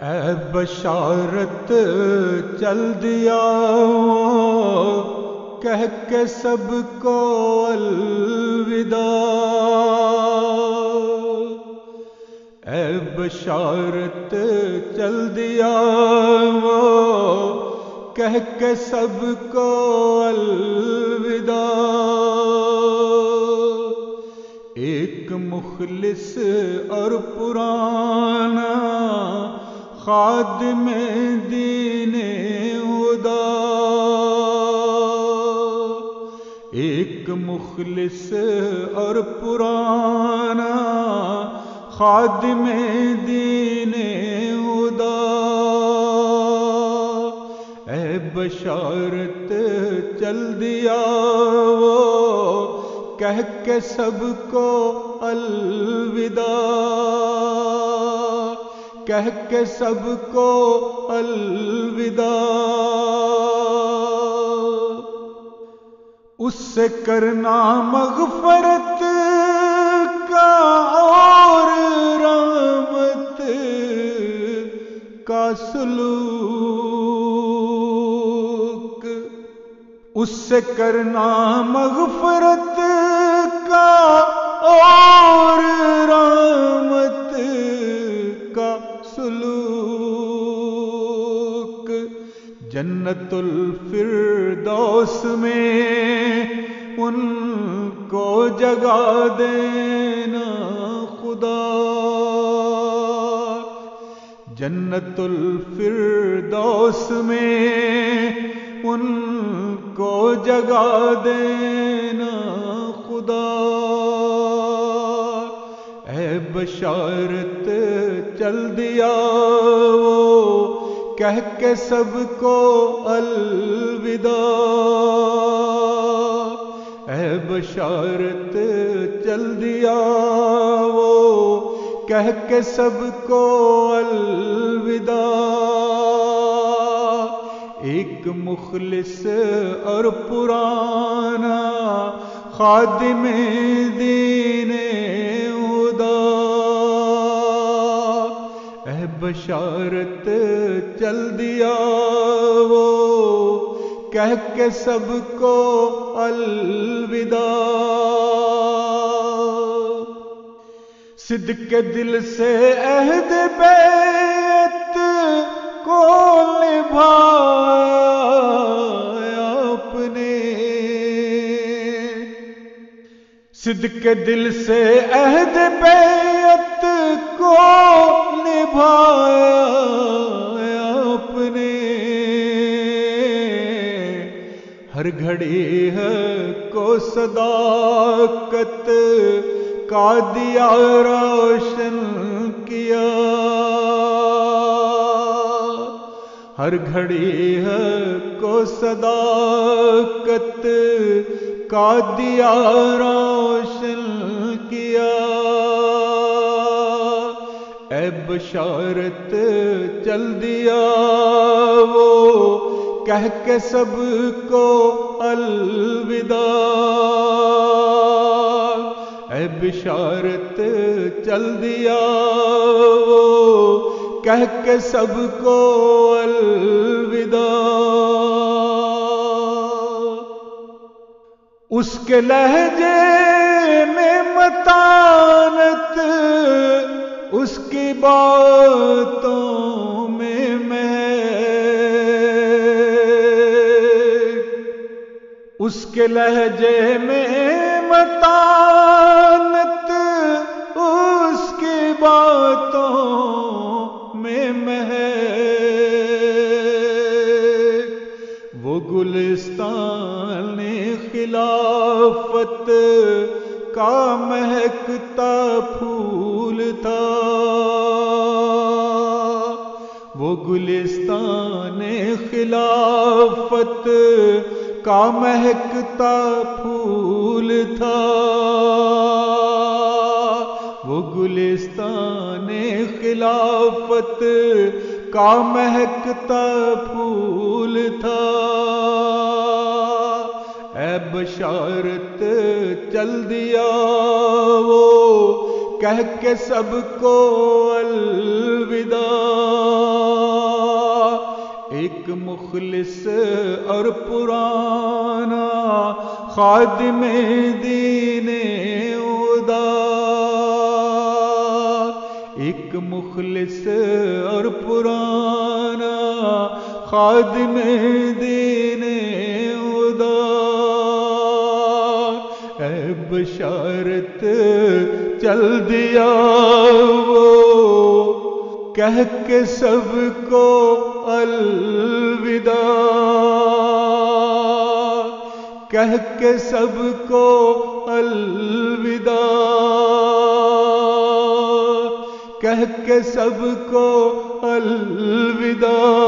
ऐ बशारत चल दिया कह के सबको अलविदा। ऐ बशारत चल दिया कह के सबको अलविदा। एक मुखलिस और पुराना खाद में दीने उदा। एक मुखलिस और पुराना खाद में दीने उदा। ए बशारत चल दिया वो, कह के सबको अलविदा। कह के सबको अलविदा। उससे करना मगफरत का और रहमत का सलूक। उससे करना मगफरत का और रहमत जन्नतुल फिरदौस में उनको जगा देना खुदा। जन्नतुल फिरदौस में उनको जगा देना खुदा। है बशारत चल दिया वो कह के सबको अलविदा। है बशारत चल दिया वो, कह के सबको अलविदा। एक मुखलिस और पुराना खादिम दीने बशारत चल दिया वो। कह के सबको अलविदा। सिद्ध के दिल से अहद बैत को निभाया अपने। सिद्ध के दिल से अहद बैत को निभाया अपने। हर घड़ी है को सदाकत का दिया रोशन किया। हर घड़ी है को सदाकत का दिया रोशन ए बशारत चल दिया वो, कह के सबको अलविदा। ए बिशारत चल दिया वो, कह के सबको अलविदा। उसके लहजे में मतानत उसकी बातों में मैं उसके लहजे में मतानत, उसकी बातों में महक वो गुलिस्तान खिलाफत का महकता फूल था। गुलिस्तान खिलाफत का महकता फूल था। वो गुलिस्तान खिलाफत का महकता फूल था। बशारत चल दिया वो, कह के सबको अलविदा। एक मुखलिस और पुराना खादिम दीने उदा। एक मुखलिस और पुराना खादिम दीने उदा। बशारत चल दिया वो। कह के सबको अलविदा। कह के सबको अलविदा। कह के सबको अलविदा।